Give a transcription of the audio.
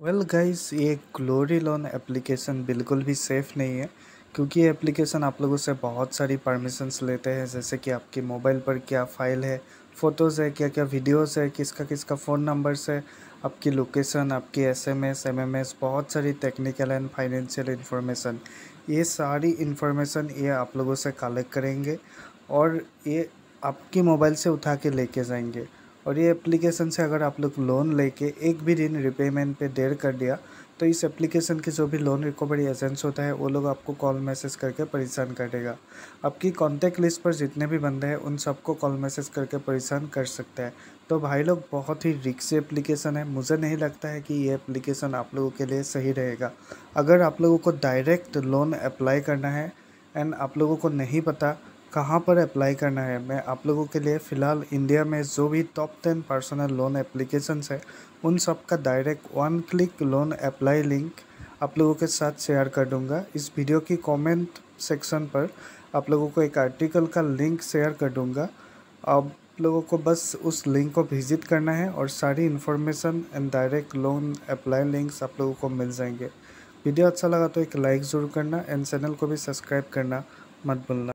Well well guys ये glory loan application बिल्कुल भी सेफ़ नहीं है, क्योंकि ये एप्लीकेशन आप लोगों से बहुत सारी परमिशंस लेते हैं, जैसे कि आपके मोबाइल पर क्या फ़ाइल है फ़ोटोज़ है क्या क्या वीडियोस है किसका किसका फ़ोन नंबर्स है, आपकी लोकेशन आपकी एसएमएस एमएमएस बहुत सारी टेक्निकल एंड फाइनेंशियल इन्फॉर्मेशन ये सारी इन्फॉर्मेशन ये आप लोगों से कलेक्ट करेंगे और ये आपके मोबाइल से उठा के लेके जाएँगे। और ये एप्लीकेशन से अगर आप लोग लोन लेके एक भी दिन रिपेमेंट पे देर कर दिया तो इस एप्लीकेशन के जो भी लोन रिकवरी एजेंट्स होता है, वो लोग आपको कॉल मैसेज करके परेशान कर देगा। आपकी कॉन्टैक्ट लिस्ट पर जितने भी बंदे हैं, उन सबको कॉल मैसेज करके परेशान कर सकता है। तो भाई लोग, बहुत ही रिक्स एप्लीकेशन है। मुझे नहीं लगता है कि ये एप्लीकेशन आप लोगों के लिए सही रहेगा। अगर आप लोगों को डायरेक्ट लोन अप्लाई करना है एंड आप लोगों को नहीं पता कहाँ पर अप्लाई करना है? मैं आप लोगों के लिए फ़िलहाल इंडिया में जो भी top ten personal loan applications है, उन सब का direct one click loan apply link आप लोगों के साथ शेयर कर दूँगा। इस वीडियो की कमेंट सेक्शन पर आप लोगों को एक आर्टिकल का लिंक शेयर कर दूँगा। आप लोगों को बस उस लिंक को विज़िट करना है और सारी information and direct loan apply links आप लोगों को मिल जाएँगे। वीडियो अच्छा लगा तो एक लाइक ज़रूर करना एंड चैनल को भी सब्सक्राइब करना मत भूलना।